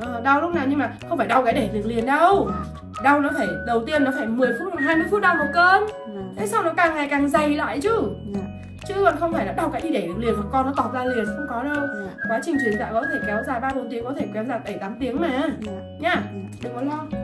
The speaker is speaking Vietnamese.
ờ, đau lúc nào nhưng mà không phải đau cái để được liền đâu. Đau nó phải đầu tiên nó phải 10 phút hoặc 20 phút đau một cơn. Dạ. Thế sau nó càng ngày càng dày lại chứ. Dạ. Chứ còn không phải là đau cái đi để được liền và con nó tọt ra liền không có đâu. Dạ. Quá trình truyền dạ có thể kéo dài ba bốn tiếng có thể kéo dài bảy tám tiếng mà. Nhá đừng có lo.